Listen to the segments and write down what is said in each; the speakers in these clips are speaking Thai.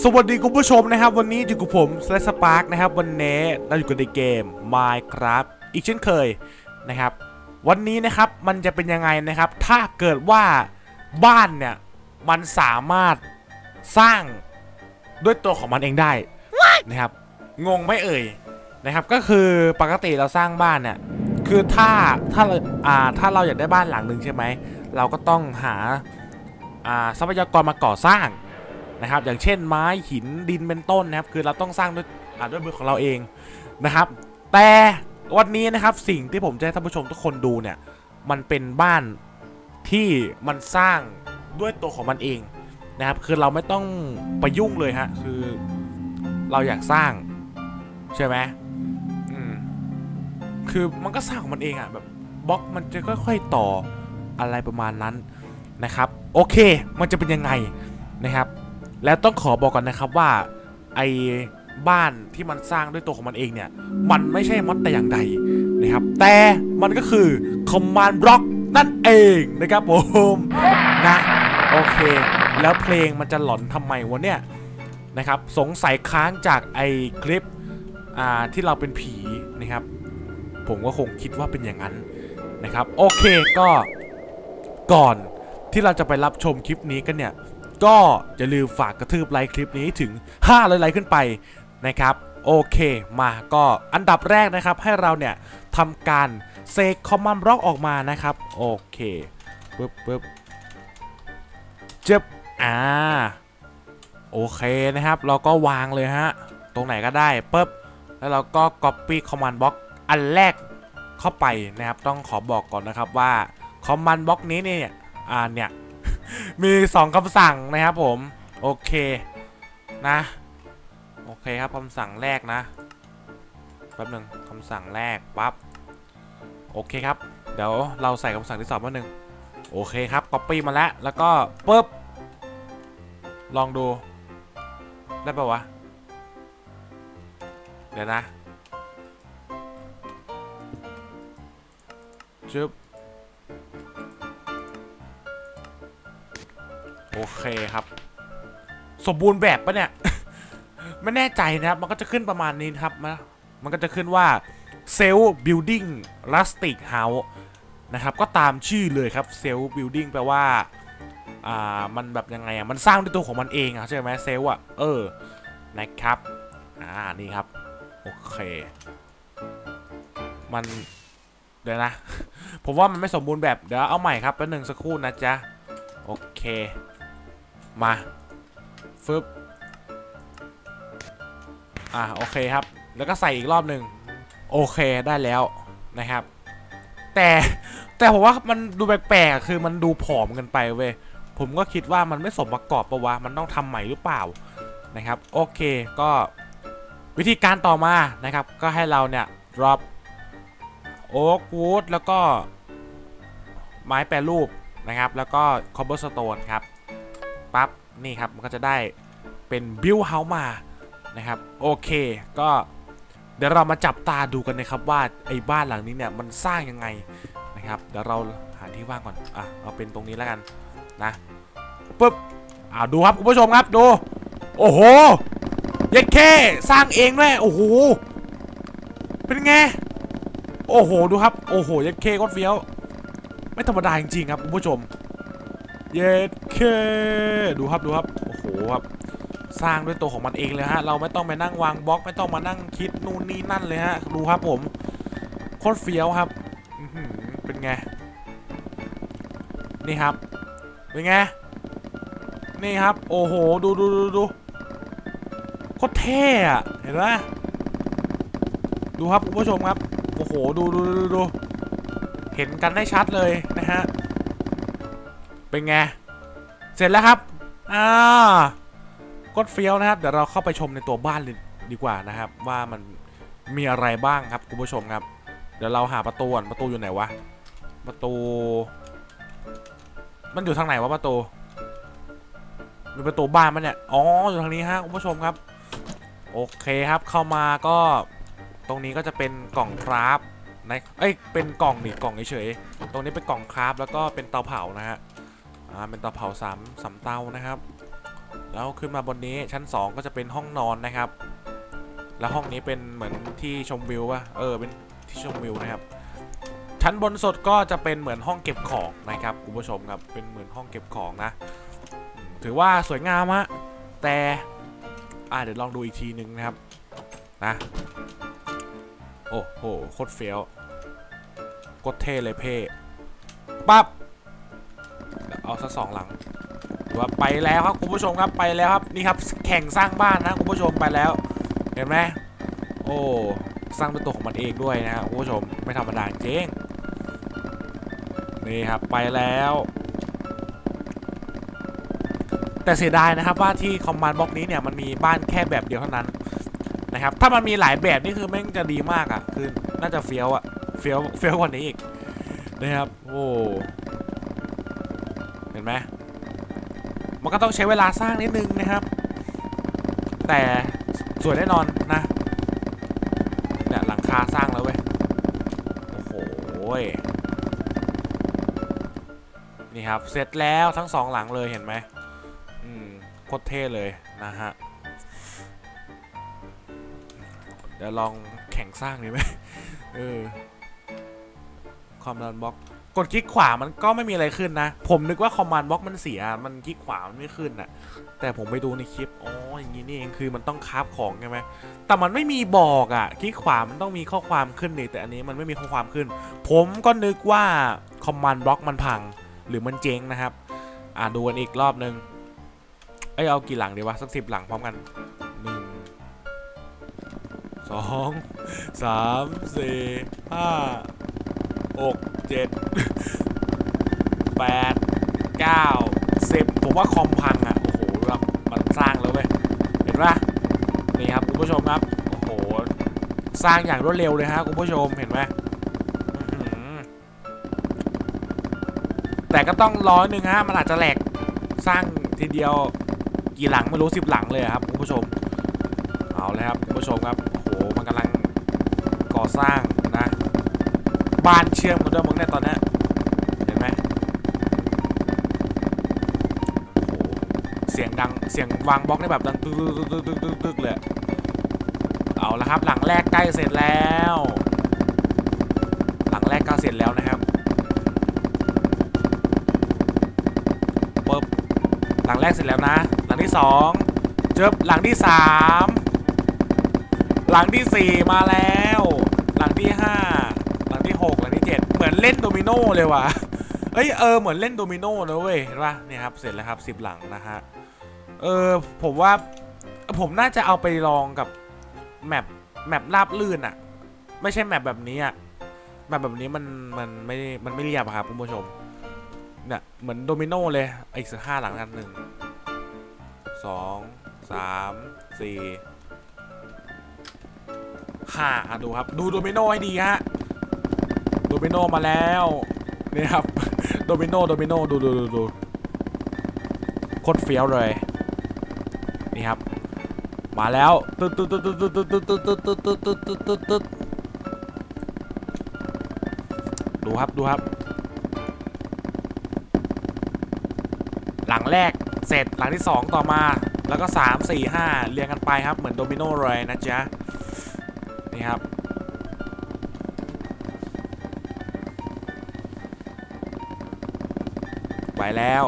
สวัสดีคุณผู้ชมนะครับ วันนี้อยู่กับผมสเลสปาร์กนะครับ วันนี้เราอยู่กันในเกม Minecraft อีกเช่นเคยนะครับ วันนี้นะครับมันจะเป็นยังไงนะครับ ถ้าเกิดว่าบ้านเนี่ย มันสามารถสร้างด้วยตัวของมันเองได้นะครับ งงไม่เอ่ยนะครับ ก็คือปกติเราสร้างบ้านเนี่ยคือถ้าถ้าเราอ่าถ้าเราอยากได้บ้านหลังหนึ่งใช่ไหมเราก็ต้องหาอ่าทรัพยากรมาก่อสร้าง นะครับ อย่างเช่นไม้หินดินเป็นต้นนะครับ คือเราต้องสร้างด้วยด้วยมือของเราเองนะครับ แต่วันนี้นะครับสิ่งที่ผมจะให้ท่านผู้ชมทุกคนดูเนี่ย มันเป็นบ้านที่มันสร้างด้วยตัวของมันเองนะครับ คือเราไม่ต้องไปยุ่งเลยฮะคือเราอยากสร้างใช่ไหมอืมคือมันก็สร้างของมันเองอะแบบบล็อกมันจะค่อย ๆต่ออะไรประมาณนั้นนะครับ โอเค มันจะเป็นยังไงนะครับ แล้วต้องขอบอกก่อนนะครับว่าไอ้บ้านที่มันสร้างด้วยตัวของมันเองเนี่ย มันไม่ใช่มอดแต่อย่างใดนะครับ แต่มันก็คือคอมมานด์บล็อกนั่นเองนะครับผมนะโอเค แล้วเพลงมันจะหลอนทำไมวะเนี่ยนะครับ สงสัยค้างจากไอ้คลิปอ่าที่เราเป็นผีนะครับ ผมก็คงคิดว่าเป็นอย่างนั้นนะครับ โอเคก็ก่อนที่เราจะไปรับชมคลิปนี้กันเนี่ย ก็อย่าลืมฝากกระทืบไลค์คลิปนี้ถึง500ไลค์ขึ้นไปนะครับโอเคมาก็อันดับแรกนะครับให้เราเนี่ยทำการเซกคอมมานด์บล็อกออกมานะครับโอเคปึ๊บปึ๊บจ็บอ่าโอเคนะครับ เราก็วางเลยฮะ ตรงไหนก็ได้ปึ๊บแล้วเราก็ copy command box อันแรกเข้าไปนะครับ ต้องขอบอกก่อนนะครับว่า command box นี้เนี่ยอ่าเนี่ย มี 2คำสั่งนะครับผม โอเคนะ โอเคครับคำสั่งแรกนะแป๊บหนึ่งคำสั่งแรกปั๊บโอเคครับ เดี๋ยวเราใส่คำสั่งที่สองแป๊บหนึ่งโอเคครับ copy มาแล้ว แล้วก็ปึ๊บลองดูได้ปะวะ เดี๋ยวนะจึ๊บ เคครับ สมบูรณ์แบบปะเนี่ย ไม่แน่ใจนะครับ มันก็จะขึ้นประมาณนี้ครับนะมันก็จะขึ้นว่า Cell Building Rustic House นะครับ ก็ตามชื่อเลยครับ Cell Building แปลว่า อ่า มันแบบยังไงอะ มันสร้างด้วยตัวของมันเองอะใช่ไหมเซลล์อะ เออ นะครับ อ่า นี่ครับ โอเค มันเดี๋ยวนะ ผมว่ามันไม่สมบูรณ์แบบ เดี๋ยวเอาใหม่ครับแป๊บหนึ่งสักครู่นะจ๊ะ โอเค มาฟึบอ่าโอเคครับ แล้วก็ใส่อีกรอบหนึ่งโอเคได้แล้วนะครับ แต่แต่ผมว่ามันดูแปลกๆคือมันดูผอมเกันไปเว้ยผมก็คิดว่ามันไม่สมประกอบปะวะมันต้องทำใหม่หรือเปล่านะครับ โอเคก็วิธีการต่อมานะครับ ก็ให้เราเนี่ย drop โอ๊กวูดแล้วก็ไม้แปรรูปนะครับ แล้วก็ cobblestone ครับ ปั๊บนี่ครับมันก็จะได้เป็น build house มานะครับโอเค ก็เดี๋ยวเรามาจับตาดูกันนะครับว่าไอ้บ้านหลังนี้เนี่ยมันสร้างยังไงนะครับเดี๋ยวเราหาที่ว่างก่อนอะเอาเป็นตรงนี้แล้วกันนะปึ๊บอ่าดูครับคุณผู้ชมครับดูโอ้โหเย็ดแค่สร้างเองด้วยโอ้โหเป็นไงโอ้โหดูครับโอ้โหเย็ดเคก้อนเฟี้ยว ไม่ธรรมดาจริงๆครับคุณผู้ชม เย็ดเคดูครับดูครับโอ้โหครับสร้างด้วยตัวของมันเองเลยฮะเราไม่ต้องไปนั่งวางบล็อกไม่ต้องมานั่งคิดนู่นนี่นั่นเลยฮะดูครับผมโคตรเฟี้ยวครับเป็นไงนี่ครับเป็นไงนี่ครับ โอ้โห ดูดูดูดูโคตรเท่อะเห็นไหมดูครับคุณผู้ชมครับ โอ้โห ดูดูดูดู เห็นกันได้ชัดเลยนะฮะ เป็นไง เสร็จแล้วครับ อ่ากดเฟี้ยวนะครับ เดี๋ยวเราเข้าไปชมในตัวบ้านเลยดีกว่านะครับ ว่ามันมีอะไรบ้างครับคุณผู้ชมครับ เดี๋ยวเราหาประตูก่อนประตูอยู่ไหนวะ ประตู มันอยู่ทางไหนวะประตูมีประตูบ้านมันเนี่ย อ๋อ อยู่ทางนี้ฮะคุณผู้ชมครับ โอเคครับ เข้ามาก็ ตรงนี้ก็จะเป็นกล่องคราฟในเอ้ย เป็นกล่องนี่กล่องเฉยๆ ตรงนี้เป็นกล่องคราฟแล้วก็เป็นเตาเผานะฮะ อ่าเป็นเตาเผาสามสามเตานะครับ แล้วขึ้นมาบนนี้ชั้น 2 ก็จะเป็นห้องนอนนะครับ แล้วห้องนี้เป็นเหมือนที่ชมวิวป่ะเออเป็นที่ชมวิวนะครับ ชั้นบนสุดก็จะเป็นเหมือนห้องเก็บของนะครับคุณผู้ชมครับเป็นเหมือนห้องเก็บของนะ ถือว่าสวยงามฮะแต่อ่าเดี๋ยวลองดูอีกทีนึงนะครับนะโอ้โหโคตรเฟี้ยวโคตรเทเลยเพ่ปั๊บ เอาสักสองหลังว่าไปแล้วครับคุณผู้ชมครับไปแล้วครับนี่ครับแข่งสร้างบ้านนะคุณผู้ชมไปแล้ว เห็นไหมโอ้สร้างเป็นตัวของมันเองด้วยนะครับคุณผู้ชมไม่ธรรมดาจริงนี่ครับไปแล้ว แต่เสียดายนะครับว่าที่คอมมานด์บล็อกนี้เนี่ยมันมีบ้านแค่แบบเดียวเท่านั้นนะครับถ้ามันมีหลายแบบนี่คือแม่งจะดีมากอะ่ะคือน่าจะเฟี้ยวอะ่ะเฟี้ยวเฟี้ยวกว่านี้อีกนะครับโอ้ ห็นไหมมันก็ต้องใช้เวลาสร้างนิดนึงนะครับ แต่สวยแน่นอนนะเนี่ยหลังคาสร้างแล้วเว้ยโอ้โหนี่ครับเสร็จแล้วทั้งสองหลังเลยเห็นไหมอืมโคตรเท่เลยนะฮะเดี๋ยวลองแข่งสร้างดีไหมเออ command block กดคลิกขวามันก็ไม่มีอะไรขึ้นนะ ผมนึกว่า command block มันเสีย มันคลิกขวามันไม่ขึ้นอะแต่ผมไปดูในคลิป อ๋อ อย่างนี้นี่เอง คือมันต้องคาบของใช่ไหม แต่มันไม่มีบอกอะคลิกขวามันต้องมีข้อความขึ้นนี่แต่อันนี้มันไม่มีข้อความขึ้น ผมก็นึกว่าคอมมานด์บล็อกมันพัง หรือมันเจ๊งนะครับ อ่าดูกันอีกรอบนึง เอ้ย เอากี่หลังดีวะ สักสิบหลังพร้อมกันหนึ่งสองสามสี่ห้า หกเจ็ดแปดเก้าสิบผมว่าคอมพังอะ โอ้โหแบบมันสร้างแล้วเว้ยเห็นปะนี่ครับคุณผู้ชมครับ โอ้โห สร้างอย่างรวดเร็วเลยฮะคุณผู้ชมเห็นไหมแต่ก็ต้องร้อยหนึ่งฮะมันอาจจะแหลกสร้างทีเดียวกี่หลังไม่รู้สิบหลังเลยครับคุณผู้ชมเอาเลยครับคุณผู้ชมครับโอ้โหมันกำลังก่อสร้าง บ้านเชื่อมกันด้วยมึงเนี่ยตอนนี้เห็นไหมโอ้โหเสียงดังเสียงวางบล็อกได้แบบดังตึ๊กตึ๊กตึกตึกตึกตึกเลยเอาละครับหลังแรกใกล้เสร็จแล้ว หลังแรกก็เสร็จแล้วนะครับปึ๊บหลังแรกเสร็จแล้วนะ หลังที่สองเจบหลังที่สามหลังที่สี่มาแล้ว หลังที่ เล่นโดมิโนเลยว่ะเอ้ยเออเหมือนเล่นโดมิโนนะเว้ยเห็นปะเนี่ยครับเสร็จแล้วครับ10หลังนะฮะเออผมว่าผมน่าจะเอาไปลองกับ map map ราบรื่นอะไม่ใช่ map แบบนี้อะ map แบบนี้มันมันไม่มันไม่เรียบอะครับคุณผู้ชมเนี่ยเหมือนโดมิโนเลยอีกสักห้าหลังกันหนึ่งสองสามสี่ห้าดูครับ ดูโดมิโนให้ดีฮะ มิโนมาแล้วนี่ครับโดมิโนโดมิโนดูดูดูดูโคตรเฟี้ยวเลยนี่ครับ มาแล้วตึ๊ดตึ๊ดตึ๊ดตึ๊ดตึ๊ดตึ๊ดตึ๊ดตึ๊ดตึ๊ดตึ๊ดตึ๊ดตึ๊ดตึ๊ดดูครับดูครับ หลังแรกเสร็จหลังที่สองต่อมาแล้วก็สามสี่ห้าเรียงกันไปครับเหมือนโดมิโนเลยนะจ๊ะนี่ครับ ไปแล้ว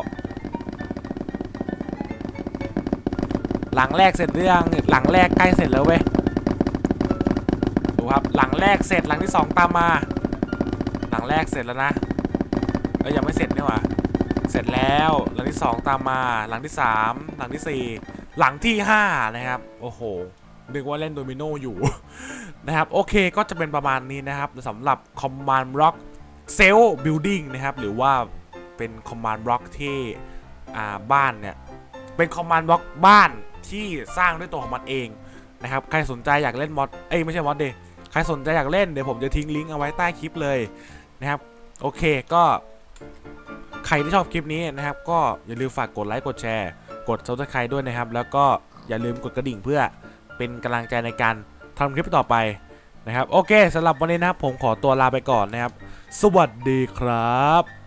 หลังแรกเสร็จหรือยังหลังแรกใกล้เสร็จแล้วเว้ยดูครับหลังแรกเสร็จหลังที่สองตามมา หลังแรกเสร็จแล้วนะเอ้ยยังไม่เสร็จนี่หว่าเสร็จแล้วหลังที่สองตามมา หลังที่สามหลังที่สี่หลังที่ห้านะครับ โอ้โหนึกว่าเล่นโดมิโนอยู่ นะครับ โอเคก็จะเป็นประมาณนี้นะครับสำหรับ Command Block Cell Building นะครับ หรือว่า เป็น Command Block ที่บ้านเนี่ย เป็น Command Block บ้านที่สร้างด้วยตัวของมันเองนะครับ ใครสนใจอยากเล่นมอดเอ้ยไม่ใช่มอดเดใครสนใจอยากเล่นเดี๋ยวผมจะทิ้งลิงก์เอาไว้ใต้คลิปเลยนะครับ โอเคก็ ใครที่ชอบคลิปนี้นะครับ ก็อย่าลืมฝากกดไลค์กดแชร์กด subscribe ด้วยนะครับ แล้วก็อย่าลืมกดกระดิ่งเพื่อเป็นกำลังใจในการทำคลิปต่อไปนะครับ โอเคสำหรับวันนี้นะครับผมขอตัวลาไปก่อนนะครับ สวัสดีครับ